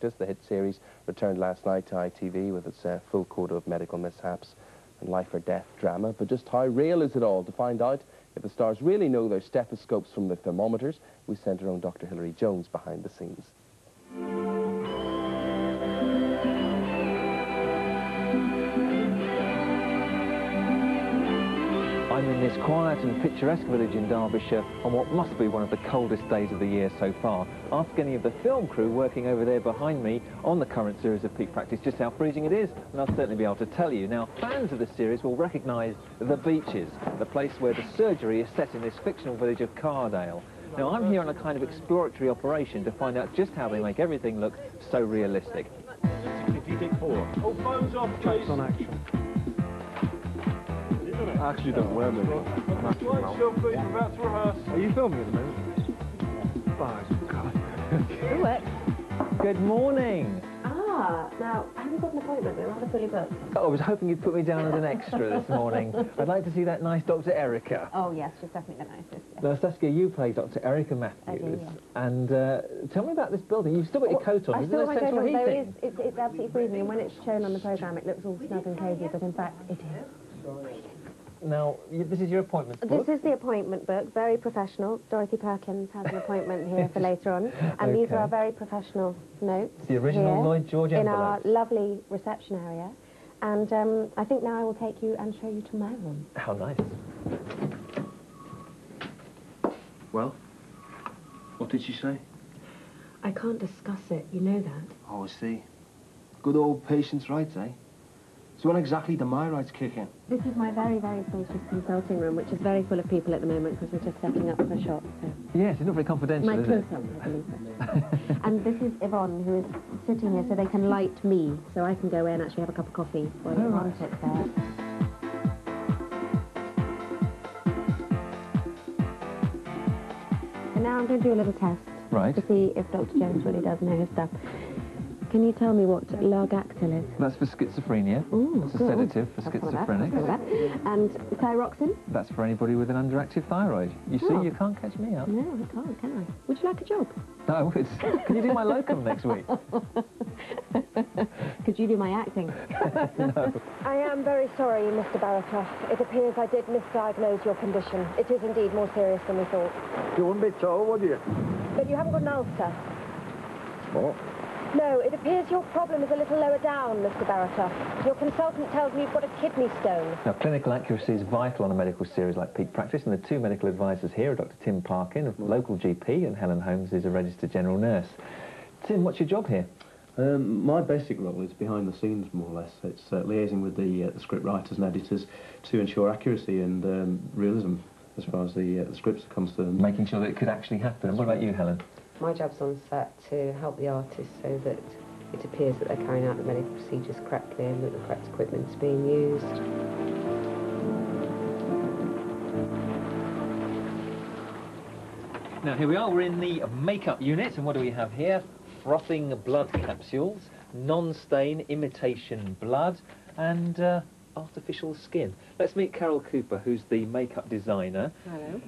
Practice, the hit series, returned last night to ITV with its uh, full quota of medical mishaps and life or death drama. But just how real is it all? To find out if the stars really know their stethoscopes from their thermometers, we sent our own Dr. Hilary Jones behind the scenes. In this quiet and picturesque village in Derbyshire on what must be one of the coldest days of the year so far. Ask any of the film crew working over there behind me on the current series of Peak Practice just how freezing it is, and I'll certainly be able to tell you. Now, fans of the series will recognise The Beeches, the place where the surgery is set in this fictional village of Cardale. Now, I'm here on a kind of exploratory operation to find out just how they make everything look so realistic. Oh, phones off, please. on action. I actually don't wear makeup. I'm actually Right, out. selfie, we're about to rehearse. Are you filming at the moment? Bye. Do it. Good morning. Ah, now, I haven't got an appointment, but I'm rather fully booked. Oh, I was hoping you'd put me down as an extra this morning. I'd like to see that nice Dr. Erica. Oh, yes, she's definitely the nicest. yes. Now, Saskia, you play Dr. Erica I do, Matthews. yes. And uh, tell me about this building. You've still got your coat on. I Isn't still there have my coat on. There heating? it's, it's absolutely freezing, and when it's shown on the programme, it looks all snug and cosy, but in fact, it is. Now, this is your appointment book. This is the appointment book, very professional. Dorothy Perkins has an appointment here for later on, and these are our very professional notes. The original here Lloyd George in our lovely reception area. And um, I think now I will take you and show you to my room. How nice. Well, what did she say? I can't discuss it, you know that. Oh, I see. Good old patients rights, eh? So when exactly do my rights kick in? This is my very, very spacious consulting room, which is very full of people at the moment because we're just setting up for a shop. So. Yes, it's not very confidential, My is it? close-up, I believe so. and this is Yvonne, who is sitting here so they can light me, so I can go in and actually have a cup of coffee while Oh, Yvonne right. sits there. And now I'm going to do a little test Right. to see if Dr. Jones really does know his stuff. Can you tell me what Largactil is? That's for schizophrenia. Ooh, it's a good. sedative for That's schizophrenics. that's not bad. And thyroxine? That's for anybody with an underactive thyroid. You see, Oh. you can't catch me up. No, I can't, can I? Would you like a job? No, it's... Can you do my locum next week? Could you do my acting? I am very sorry, Mr. Barrett. It appears I did misdiagnose your condition. It is indeed more serious than we thought. You wouldn't be told, would you? But you haven't got an ulcer. What? No, it appears your problem is a little lower down, Mr. Barrett. Your consultant tells me you've got a kidney stone. Now, clinical accuracy is vital on a medical series like Peak Practice, and the two medical advisors here are Dr. Tim Parkin, a local GP, and Helen Holmes is a registered general nurse. Tim, what's your job here? Um, my basic role is behind the scenes, more or less. It's uh, liaising with the, uh, the script writers and editors to ensure accuracy and um, realism as far as the, uh, the scripts are concerned. Making sure that it could actually happen. And what about you, Helen? My job's on set to help the artists so that it appears that they're carrying out the medical procedures correctly and that the correct equipment's being used. Now, here we are. We're in the makeup unit, and what do we have here? Frothing blood capsules, non-stain imitation blood, and uh, artificial skin. Let's meet Carol Cooper, who's the makeup designer. Hello.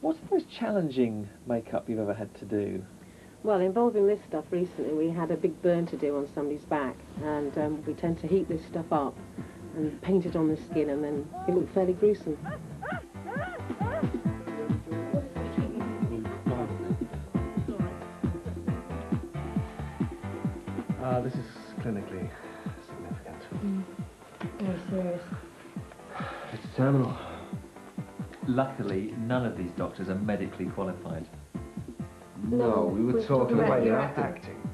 What's the most challenging makeup you've ever had to do? Well, involving this stuff recently, we had a big burn to do on somebody's back, and um, we tend to heat this stuff up and paint it on the skin, and then it looked fairly gruesome. Uh, this is clinically significant. Very serious. It's terminal. Luckily, none of these doctors are medically qualified. No, we were talking about your acting. Acting.